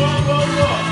whoa, whoa, whoa.